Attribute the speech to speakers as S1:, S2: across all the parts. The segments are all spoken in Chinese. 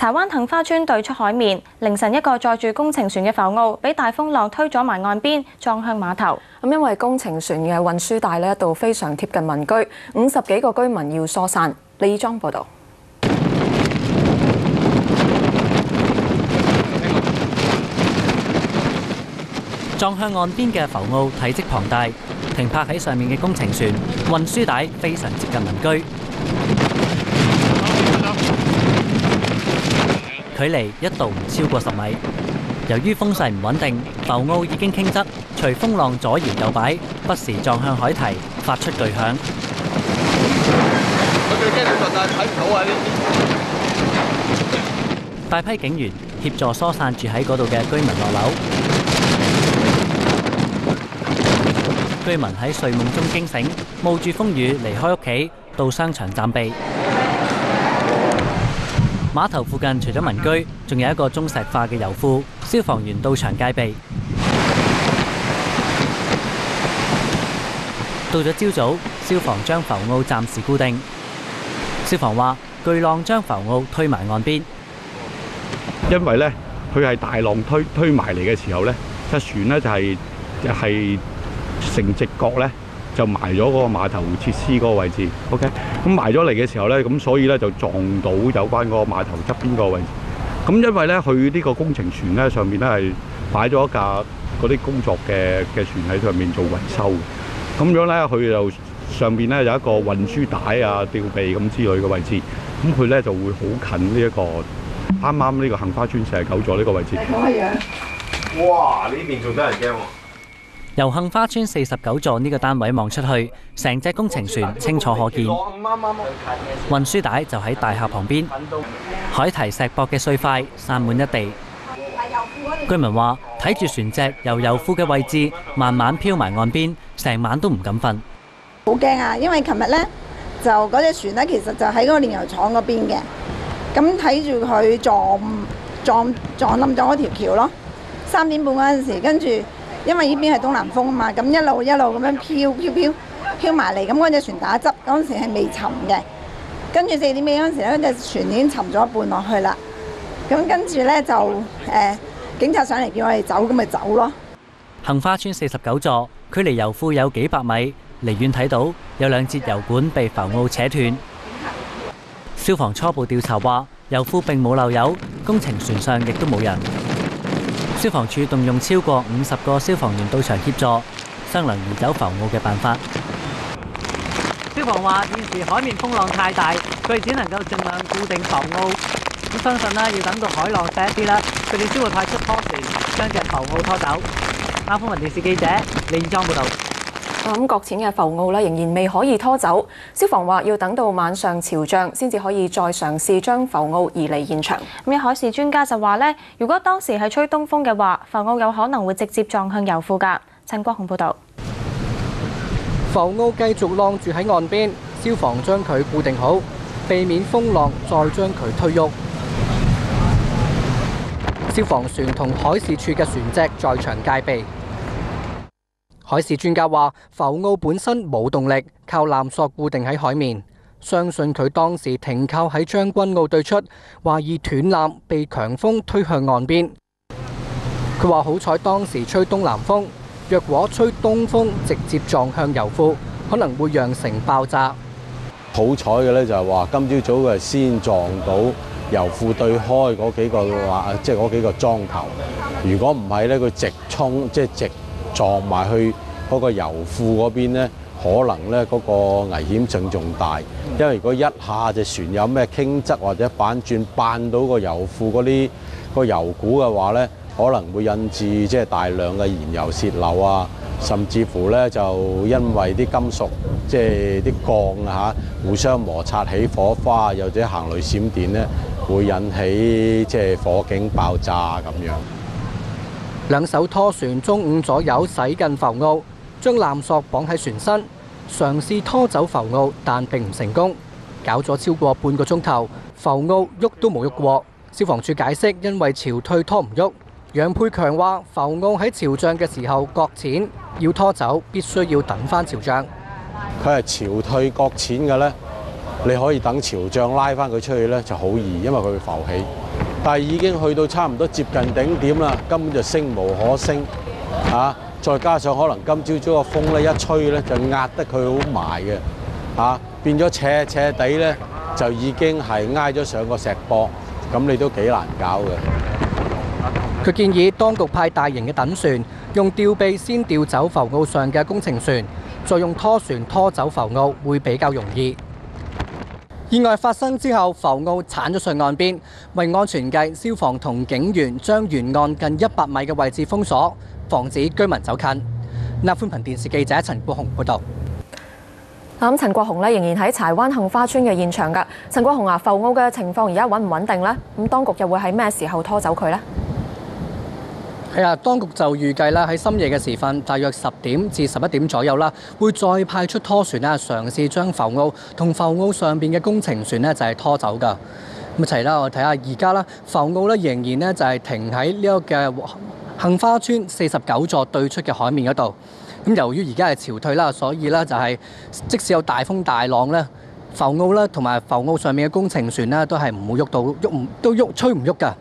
S1: 柴灣杏花村對出海面，凌晨一個載住工程船嘅浮澳，俾大風浪推咗埋岸邊，撞向碼頭。
S2: 咁因為工程船嘅運輸帶呢一度非常貼近民居，五十幾個居民要疏散。李莊報道。
S3: 撞向岸邊嘅浮澳體積龐大，停泊喺上面嘅工程船運輸帶非常接近民居，距離一度唔超過十米。由於風勢唔穩定，浮澳已經傾側，隨風浪左搖右擺，不時撞向海堤，發出巨響。
S4: 我最驚你實在睇唔到啊！呢啲
S3: 大批警員協助疏散住喺嗰度嘅居民落樓。居民喺睡夢中驚醒，冒住風雨離開屋企，到商場暫避。碼頭附近除咗民居，仲有一個中石化嘅油庫，消防員到場戒備。到咗朝早，消防將浮澳暫時固定。消防話，巨浪將浮澳推埋岸邊。
S5: 因為咧，佢係大浪推推埋嚟嘅時候咧，隻船咧就係就係成直角咧就埋咗嗰個碼頭設施嗰個位置。OK，咁埋咗嚟嘅時候咧，咁所以咧就撞到有關嗰個碼頭側邊個位置。咁因為咧，佢呢個工程船咧上面咧係擺咗一架嗰啲工作嘅嘅船喺上面做維修嘅。咁樣咧，佢就上面咧有一個運輸帶啊、吊臂咁之類嘅位置。咁佢咧就會好近呢、這、一個。啱啱呢個杏花村四十九座呢個位置。
S4: 哇！呢邊仲得人驚喎。
S3: 由杏花村四十九座呢個單位望出去，成隻工程船清楚可見。運輸帶就喺大厦旁邊，海堤石壆嘅碎塊散滿一地。居民話：睇住船隻由油库嘅位置慢慢漂埋岸邊，成晚都唔敢瞓。
S6: 好驚啊！因為琴日呢，就嗰隻船呢，其實就喺嗰個煉油廠嗰邊嘅。咁睇住佢撞撞撞冧咗嗰條橋咯，三點半嗰陣時，跟住因為呢邊係東南風啊嘛，咁一路一路咁樣飄飄飄飄埋嚟，咁嗰隻船打側嗰陣時係未沉嘅，跟住四點幾嗰陣時咧，隻船已經沉咗一半落去啦。咁跟住咧就誒、警察上嚟叫我哋走，咁咪走咯。
S3: 杏花村四十九座，距離油庫有幾百米，離遠睇到有兩節油管被浮澳扯斷。消防初步調查話，油庫並冇漏油，工程船上亦都冇人。消防处动用超过五十个消防员到场协助，商量移走浮澳嘅办法。消防话，现时海面风浪太大，佢哋只能够尽量固定浮澳。咁相信啦，要等到海浪细一啲啦，佢哋先会派出拖船将只浮澳拖走。啱風文電視記者李志庄报道。
S2: 咁擱淺嘅浮澳咧，仍然未可以拖走。消防話要等到晚上潮漲，先至可以再嘗試將浮澳移離現場。
S1: 咁有海事專家就話咧，如果當時係吹東風嘅話，浮澳有可能會直接撞向油庫㗎。陳國雄報導。
S7: 浮澳繼續晾住喺岸邊，消防將佢固定好，避免風浪再將佢推喐。消防船同海事處嘅船隻在場戒備。海事專家話：浮澳本身冇動力，靠纜索固定喺海面，相信佢當時停靠喺將軍澳對出，懷疑斷纜被強風推向岸邊。佢話好彩當時吹東南風，若果吹東風直接撞向油庫，可能會釀成爆炸。
S8: 好彩嘅咧就係話今朝早佢係先撞到油庫對開嗰幾個話，即係嗰幾個樁頭。如果唔係咧，佢直衝即係直。撞埋去嗰個油庫嗰邊咧，可能咧嗰個危險性仲大，因為如果一下隻船有咩傾側或者反轉扳到個油庫嗰啲個油股嘅話咧，可能會引致即係大量嘅燃油泄漏啊，甚至乎咧就因為啲金屬即係啲鋼啊互相摩擦起火花，又或者行雷閃電咧，會引起即係火警爆炸咁樣。
S7: 兩艘拖船中午左右駛近浮澳，將纜索綁喺船身，嘗試拖走浮澳，但並唔成功。搞咗超過半個鐘頭，浮澳喐都冇喐過。消防處解釋，因為潮退拖唔喐。楊佩強話：浮澳喺潮漲嘅時候擱淺，要拖走必須要等翻潮漲。
S8: 佢係潮退擱淺嘅呢，你可以等潮漲拉翻佢出去呢就好易，因為佢會浮起。但係已經去到差唔多接近頂點啦，根本就升無可升啊！再加上可能今朝早個風咧一吹咧，就壓得佢好埋嘅啊，變咗斜斜地咧，就已經係挨咗上個石壆，咁你都幾難搞嘅。
S7: 佢建議當局派大型嘅等船，用吊臂先吊走浮澳上嘅工程船，再用拖船拖走浮澳，會比較容易。意外發生之後，浮澳鏟咗上岸邊，為安全計，消防同警員將沿岸近一百米嘅位置封鎖，防止居民走近。立寬頻電視記者陳國雄報導。
S2: 咁陳國雄咧仍然喺柴灣杏花村嘅現場㗎。陳國雄啊，浮澳嘅情況而家穩唔穩定呢？咁當局又會喺咩時候拖走佢呢？
S7: 係啊，當局就預計啦，喺深夜嘅時分，大約十點至十一點左右啦，會再派出拖船啦，嘗試將浮澳同浮澳上邊嘅工程船呢，就係拖走㗎。咁一齊啦，我睇下而家啦，浮澳咧仍然呢，就係停喺呢個嘅杏花村四十九座對出嘅海面嗰度。咁由於而家係潮退啦，所以咧就係即使有大風大浪咧，浮澳咧同埋浮澳上面嘅工程船咧都係唔會喐到，喐唔都喐吹唔喐㗎。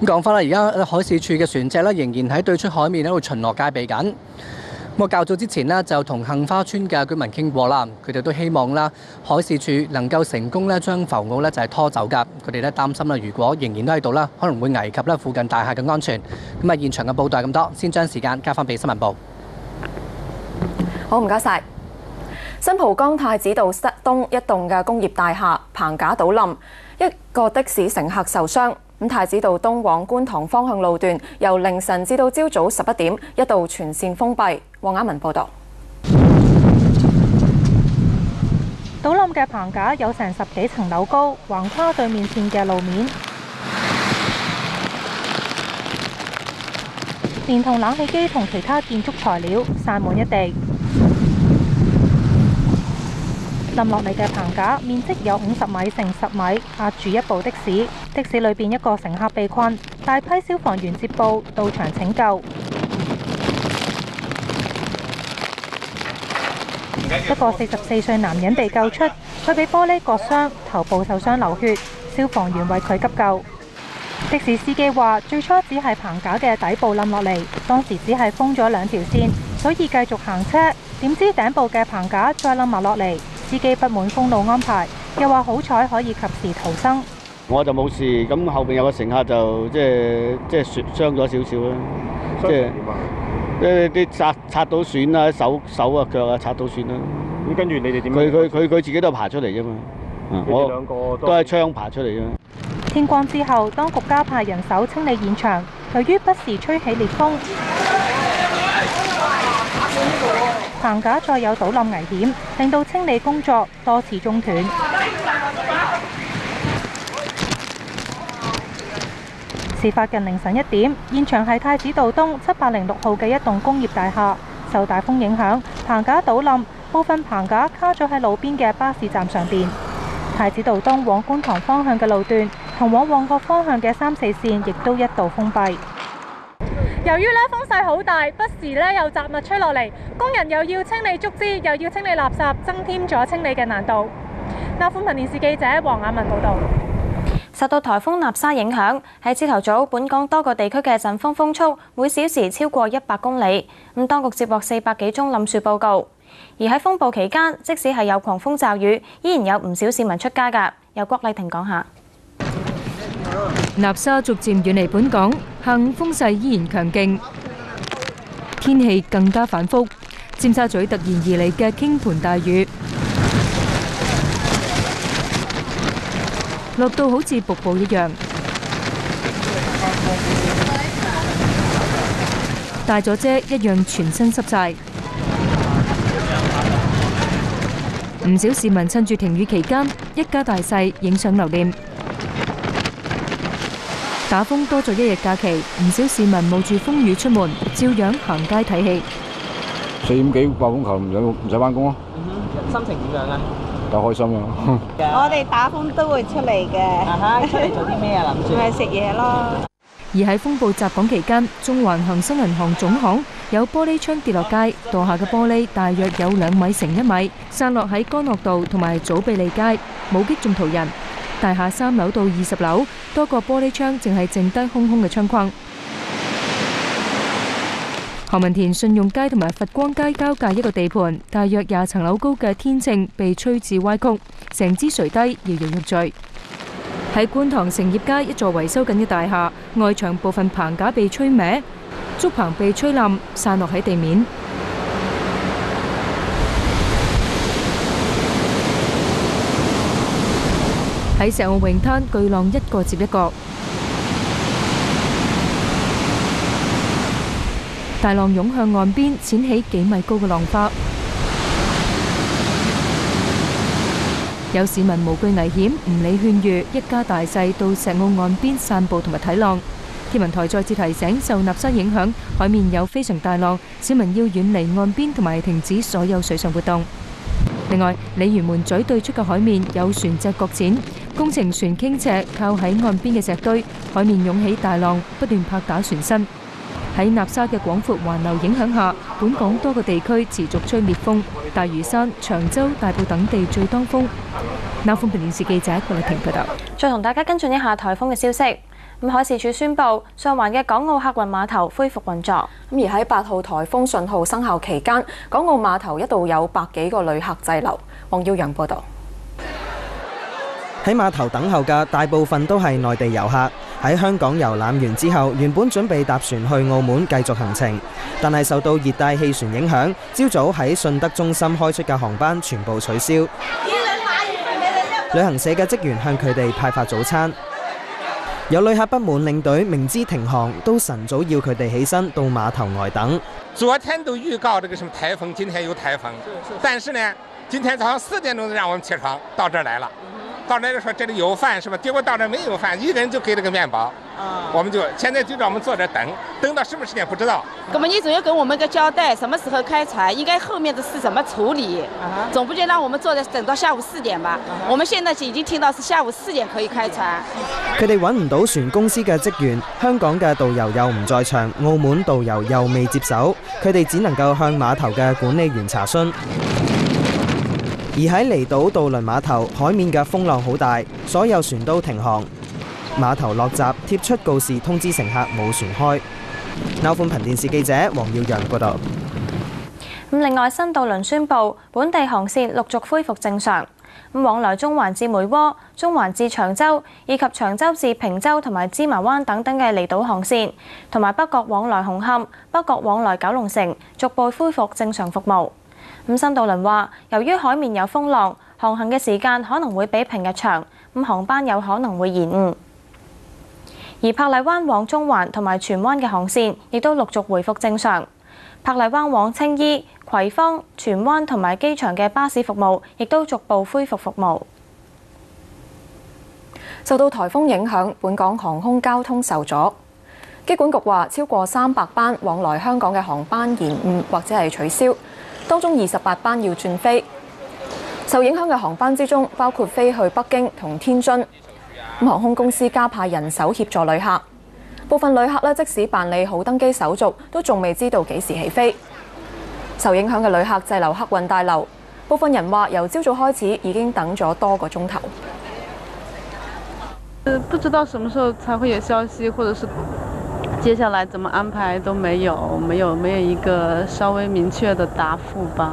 S7: 咁講翻啦，而家海事處嘅船隻咧仍然喺對出海面喺度巡邏戒備緊。咁我較早之前呢，就同杏花村嘅居民傾過啦，佢哋都希望啦海事處能夠成功咧將浮澳咧就係拖走㗎。佢哋咧擔心啦，如果仍然都喺度啦，可能會危及咧附近大廈嘅安全。咁啊，現場嘅報道係咁多，先將時間交翻俾新聞部。
S2: 好，唔該晒。新蒲江太子道東一棟嘅工業大廈棚架倒冧，一個的士乘客受傷。咁太子道東往觀塘方向路段由凌晨至到朝早十一點一度全線封閉。黃雅文報道。
S9: 倒冧嘅棚架有成十幾層樓高，橫跨對面線嘅路面，連同冷氣機同其他建築材料散滿一地。冧落嚟嘅棚架面積有五十米乘十米，壓住一部的士。的士裏邊一個乘客被困，大批消防員接報到場拯救。一個四十四歲男人被救出，佢被玻璃割傷，頭部受傷流血，消防員為佢急救。的士司機話：最初只係棚架嘅底部冧落嚟，當時只係封咗兩條線，所以繼續行車。點知頂部嘅棚架再冧埋落嚟。司機不滿封路安排，又話好彩可以及時逃生。
S10: 我就冇事，咁後邊有個乘客就即係即係損傷咗少少啦，即係即係啲擦擦到損啦，手手啊腳啊擦到損啦。
S11: 咁跟住你哋點？
S10: 佢佢佢佢自己都爬出嚟啫嘛。
S11: 我兩個
S10: 都係槍爬出嚟啫。
S9: 天光之後，當局加派人手清理現場，由於不時吹起烈風。棚架再有倒冧危險，令到清理工作多次中斷。事發近凌晨一點，現場係太子道東七百零六號嘅一棟工業大廈，受大風影響，棚架倒冧，部分棚架卡咗喺路邊嘅巴士站上邊。太子道東往觀塘方向嘅路段同往旺角方向嘅三四線亦都一度封閉。
S12: 由於咧風勢好大，不時咧有雜物吹落嚟，工人又要清理竹枝，又要清理垃圾，增添咗清理嘅難度。納寬頻電視記者黃雅文報道。
S1: 受到颱風納沙影響，喺朝頭早，本港多個地區嘅陣風風速每小時超過一百公里。咁當局接獲四百幾宗冧樹報告。而喺風暴期間，即使係有狂風驟雨，依然有唔少市民出街㗎。由郭麗婷講下。
S13: 納沙逐漸遠離本港，下午風勢依然強勁，天氣更加反覆。尖沙咀突然而嚟嘅傾盆大雨，落到好似瀑布一樣，帶咗遮一樣全身濕晒。唔少市民趁住停雨期間，一家大細影相留念。打風多咗一日假期，唔少市民冒住風雨出門，照樣行街睇戲。
S14: 四點幾爆風球唔使唔使翻工咯，
S15: 心情點樣啊？
S14: 梗開心啦！
S16: 我哋打風都會出嚟嘅。
S15: 啊出嚟做啲咩啊？諗住
S16: 咪食嘢咯。
S13: 而喺風暴襲港期間，中環恒生銀行總行有玻璃窗跌落街，墮下嘅玻璃大約有兩米乘一米，散落喺干諾道同埋祖庇利街，冇擊中途人。大廈三樓到二十樓，多個玻璃窗淨係剩低空空嘅窗框。何文田信用街同埋佛光街交界一個地盤，大約廿層樓高嘅天秤被吹至歪曲，成支垂低，搖搖欲墜。喺觀塘成業街一座維修緊嘅大廈，外牆部分棚架被吹歪，竹棚被吹冧，散落喺地面。喺石澳泳灘，巨浪一個接一個，大浪湧向岸邊，濺起幾米高嘅浪花。有市民無懼危險，唔理勸喻，一家大細到石澳岸邊散步同埋睇浪。天文台再次提醒，受垃沙影響，海面有非常大浪，市民要遠離岸邊同埋停止所有水上活動。另外，鯉魚門嘴對出嘅海面有船隻擱淺，工程船傾斜，靠喺岸邊嘅石堆，海面湧起大浪，不斷拍打船身。喺納沙嘅廣闊環流影響下，本港多個地區持續吹烈風，大嶼山、長洲、大埔等地最當風。南豐電視記者郭麗婷報道。
S1: 再同大家跟進一下颱風嘅消息。咁海事處宣布，上環嘅港澳客運碼頭恢復運作。
S2: 咁而喺八號颱風信號生效期間，港澳碼頭一度有百幾個旅客滯留。黃耀陽報導。
S17: 喺碼頭等候嘅大部分都係內地遊客，喺香港遊覽完之後，原本準備搭船去澳門繼續行程，但係受到熱帶氣旋影響，朝早喺顺德中心開出嘅航班全部取消。旅行社嘅職員向佢哋派發早餐。有旅客不滿領隊明知停航，都晨早要佢哋起身到碼頭外等。
S18: 昨天都預告這個什麼颱風，今天有颱風，但是呢，今天早上四點鐘就讓我們起床到這兒來了。到這兒說這裡有饭是吧？结果到那没有饭，一個人就给了个面包。啊，我们就现在就让我们坐着等，等到什么时间不知道。
S19: 那么你总要给我们个交代，什么时候开船，应该后面的事怎么处理？啊，总不就让我们坐着等到下午四点吧？我们现在已经听到是下午四点可以开船。
S17: 佢哋揾唔到船公司嘅职员，香港嘅导游又唔在场，澳门导游又未接手，佢哋只能够向码头嘅管理员查詢。而喺離島渡輪碼頭，海面嘅風浪好大，所有船都停航。碼頭落閘貼出告示，通知乘客冇船開。歐寬頻電視記者黃耀陽報道。
S1: 咁另外，新渡輪宣布本地航線陸續恢復正常。咁往來中環至梅窩、中環至長洲以及長洲至坪洲同埋芝麻灣等等嘅離島航線，同埋北角往來紅磡、北角往來九龍城，逐步恢復正常服務。咁新渡輪話，由於海面有風浪，航行嘅時間可能會比平日長，咁航班有可能會延誤。而珀麗灣往中環同埋荃灣嘅航線亦都陸續回復正常。珀麗灣往青衣、葵芳、荃灣同埋機場嘅巴士服務亦都逐步恢復服務。
S2: 受到颱風影響，本港航空交通受阻。機管局話，超過三百班往來香港嘅航班延誤或者係取消。當中二十八班要轉飛，受影響嘅航班之中，包括飛去北京同天津。航空公司加派人手協助旅客，部分旅客咧即使辦理好登機手續，都仲未知道幾時起飛。受影響嘅旅客滯留客運大樓，部分人話由朝早開始已經等咗多個鐘頭。
S20: 不知道什麼時候才會有消息，或者是接下来怎么安排都没有，没有没有一个稍微明确的答复吧，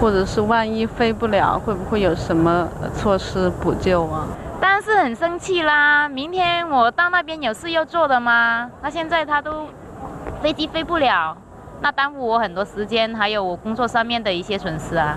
S20: 或者是万一飞不了，会不会有什么措施补救啊？
S21: 当然是很生气啦！明天我到那边有事要做的嘛，那现在他都飞机飞不了，那耽误我很多时间，还有我工作上面的一些损失啊。